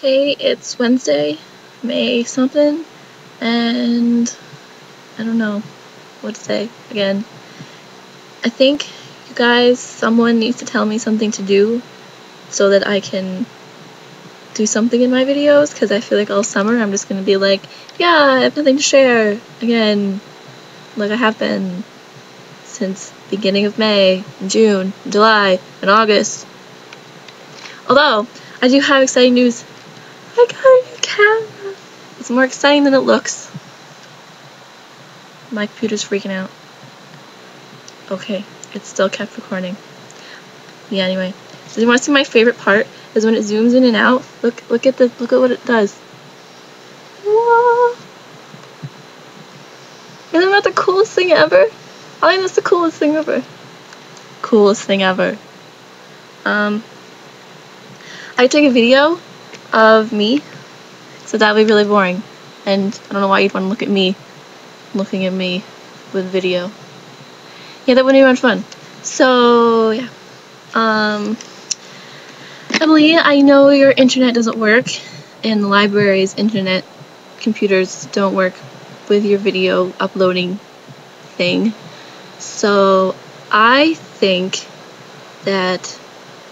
Hey, it's Wednesday, May something, and I don't know what to say again. I think you guys, someone needs to tell me something to do so that I can do something in my videos because I feel like all summer I'm just gonna be like, yeah, I have nothing to share again, like I have been since beginning of May, June, July, and August. Although I do have exciting news I got a camera. It's more exciting than it looks. My computer's freaking out. Okay, it's still kept recording. Yeah, anyway. So you want to see my favorite part is when it zooms in and out. Look look at the look at what it does. Whoa. Isn't that the coolest thing ever? I think that's the coolest thing ever. Coolest thing ever. Um I took a video of me. So that would be really boring. And I don't know why you'd want to look at me looking at me with video. Yeah, that wouldn't be much fun. So, yeah. Um, Emily, I know your internet doesn't work, and the library's internet computers don't work with your video uploading thing. So, I think that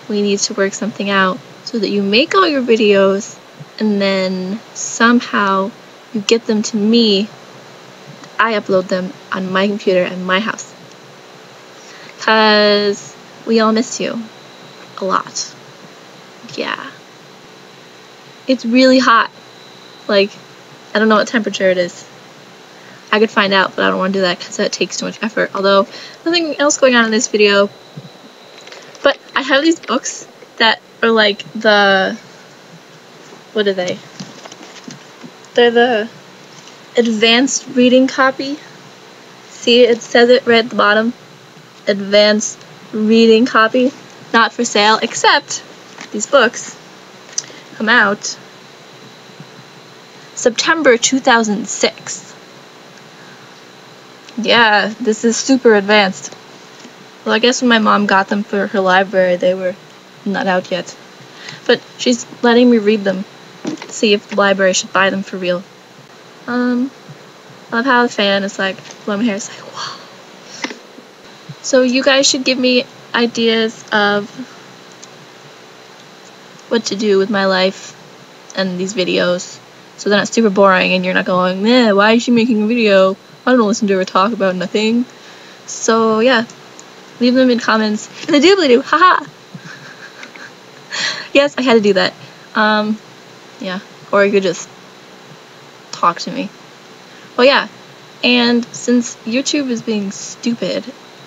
we need to work something out so that you make all your videos and then somehow you get them to me. I upload them on my computer at my house. Because we all miss you a lot. Yeah. It's really hot. Like, I don't know what temperature it is. I could find out, but I don't want to do that because that takes too much effort. Although, nothing else going on in this video. But I have these books that are like the what are they? They're the advanced reading copy. See, it says it right at the bottom. Advanced reading copy. Not for sale, except these books come out September 2006. Yeah, this is super advanced. Well, I guess when my mom got them for her library, they were not out yet. But she's letting me read them see if the library should buy them for real. Um, I love how the fan is like, my hair is like, wow. So you guys should give me ideas of what to do with my life and these videos so they're not super boring and you're not going, eh, why is she making a video? I don't listen to her talk about nothing. So yeah, leave them in comments. And the doobly doo, haha! Yes, I had to do that. Um, yeah, or you could just talk to me. Well, yeah, and since YouTube is being stupid,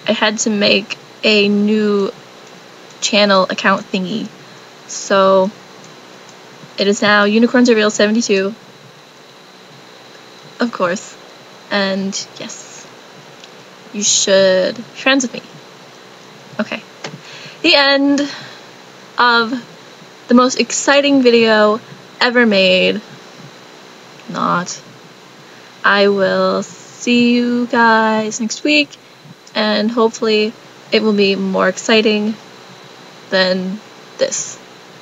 I had to make a new channel account thingy. So it is now Unicorns Are Real 72. Of course. And yes, you should friends with me. Okay. The end of the most exciting video ever made. Not. I will see you guys next week, and hopefully it will be more exciting than this.